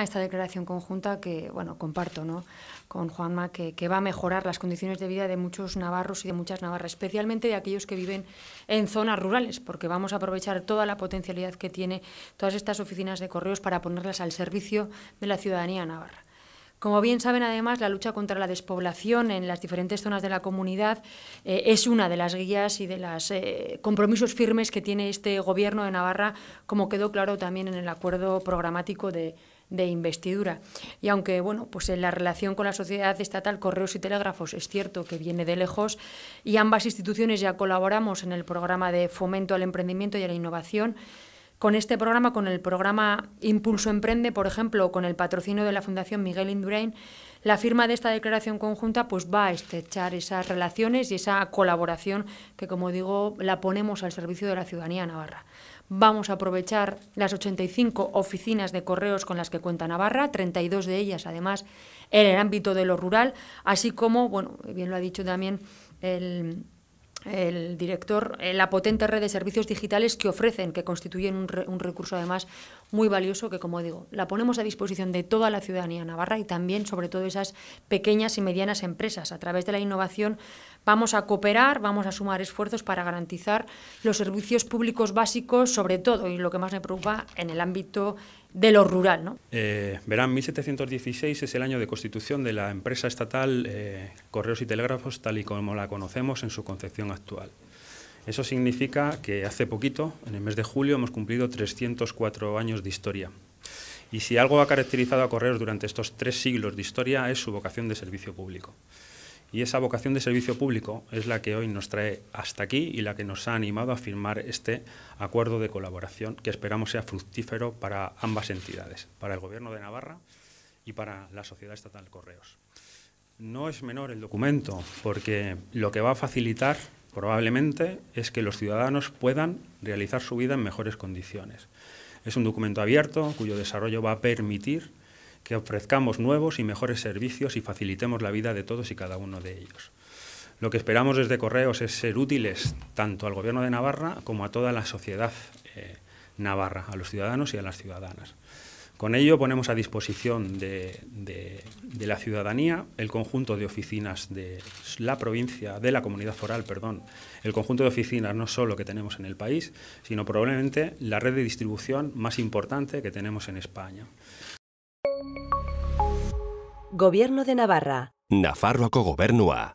esta declaración conjunta que bueno comparto ¿no? con Juanma que, va a mejorar las condiciones de vida de muchos navarros y de muchas navarras, especialmente de aquellos que viven en zonas rurales, porque vamos a aprovechar toda la potencialidad que tiene todas estas oficinas de correos para ponerlas al servicio de la ciudadanía navarra. Como bien saben, además, la lucha contra la despoblación en las diferentes zonas de la comunidad eh, es una de las guías y de los eh, compromisos firmes que tiene este Gobierno de Navarra, como quedó claro también en el acuerdo programático de, de investidura. Y aunque bueno, pues en la relación con la sociedad estatal Correos y Telégrafos es cierto que viene de lejos y ambas instituciones ya colaboramos en el programa de fomento al emprendimiento y a la innovación, con este programa, con el programa Impulso Emprende, por ejemplo, con el patrocinio de la Fundación Miguel Indurain, la firma de esta declaración conjunta pues va a estrechar esas relaciones y esa colaboración que, como digo, la ponemos al servicio de la ciudadanía navarra. Vamos a aprovechar las 85 oficinas de correos con las que cuenta Navarra, 32 de ellas además en el ámbito de lo rural, así como, bueno, bien lo ha dicho también el el director, eh, la potente red de servicios digitales que ofrecen, que constituyen un, un, recurso además muy valioso que, como digo, la ponemos a disposición de toda la ciudadanía navarra y también, sobre todo, esas pequeñas y medianas empresas. A través de la innovación vamos a cooperar, vamos a sumar esfuerzos para garantizar los servicios públicos básicos, sobre todo, y lo que más me preocupa, en el ámbito de lo rural. Eh, verán, 1716 es el año de constitución de la empresa estatal eh, Correos y Telégrafos tal y como la conocemos en su concepción actual. Eso significa que hace poquito, en el mes de julio, hemos cumplido 304 años de historia. Y si algo ha caracterizado a Correos durante estos tres siglos de historia es su vocación de servicio público. Y esa vocación de servicio público es la que hoy nos trae hasta aquí y la que nos ha animado a firmar este acuerdo de colaboración que esperamos sea fructífero para ambas entidades, para el Gobierno de Navarra y para la Sociedad Estatal Correos. No es menor el documento porque lo que va a facilitar probablemente es que los ciudadanos puedan realizar su vida en mejores condiciones. Es un documento abierto cuyo desarrollo va a permitir que ofrezcamos nuevos y mejores servicios y facilitemos la vida de todos y cada uno de ellos. Lo que esperamos desde Correos es ser útiles tanto al Gobierno de Navarra como a toda la sociedad eh, navarra, a los ciudadanos y a las ciudadanas. Con ello ponemos a disposición de, de, de, la ciudadanía el conjunto de oficinas de la provincia, de la comunidad foral, perdón, el conjunto de oficinas no solo que tenemos en el país, sino probablemente la red de distribución más importante que tenemos en España. Gobierno de Navarra. Nafarroako gobernua.